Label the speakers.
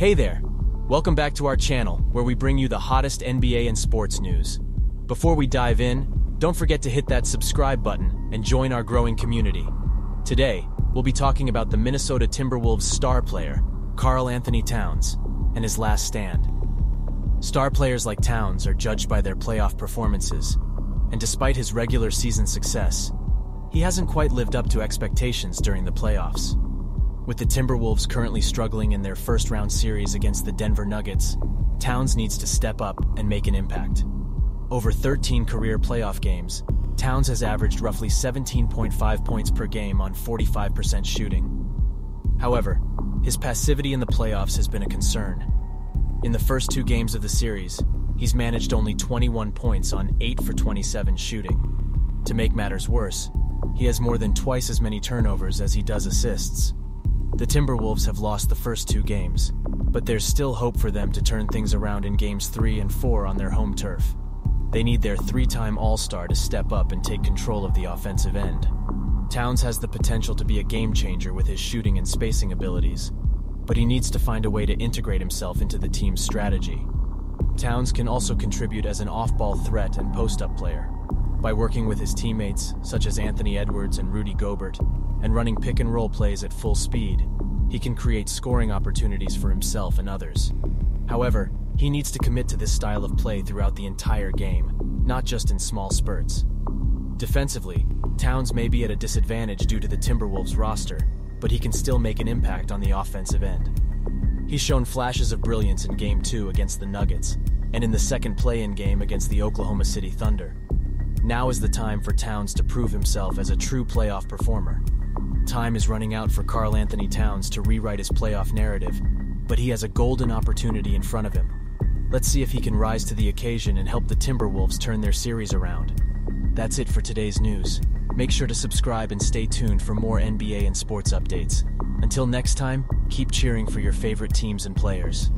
Speaker 1: Hey there! Welcome back to our channel, where we bring you the hottest NBA and sports news. Before we dive in, don't forget to hit that subscribe button and join our growing community. Today, we'll be talking about the Minnesota Timberwolves star player, Karl Anthony Towns, and his last stand. Star players like Towns are judged by their playoff performances, and despite his regular season success, he hasn't quite lived up to expectations during the playoffs. With the Timberwolves currently struggling in their first round series against the Denver Nuggets, Towns needs to step up and make an impact. Over 13 career playoff games, Towns has averaged roughly 17.5 points per game on 45% shooting. However, his passivity in the playoffs has been a concern. In the first two games of the series, he's managed only 21 points on 8 for 27 shooting. To make matters worse, he has more than twice as many turnovers as he does assists. The Timberwolves have lost the first two games, but there's still hope for them to turn things around in games 3 and 4 on their home turf. They need their three time All Star to step up and take control of the offensive end. Towns has the potential to be a game changer with his shooting and spacing abilities, but he needs to find a way to integrate himself into the team's strategy. Towns can also contribute as an off ball threat and post up player. By working with his teammates, such as Anthony Edwards and Rudy Gobert, and running pick and roll plays at full speed, he can create scoring opportunities for himself and others. However, he needs to commit to this style of play throughout the entire game, not just in small spurts. Defensively, Towns may be at a disadvantage due to the Timberwolves roster, but he can still make an impact on the offensive end. He's shown flashes of brilliance in Game 2 against the Nuggets, and in the second play in game against the Oklahoma City Thunder. Now is the time for Towns to prove himself as a true playoff performer. Time is running out for Karl Anthony Towns to rewrite his playoff narrative, but he has a golden opportunity in front of him. Let's see if he can rise to the occasion and help the Timberwolves turn their series around. That's it for today's news. Make sure to subscribe and stay tuned for more NBA and sports updates. Until next time, keep cheering for your favorite teams and players.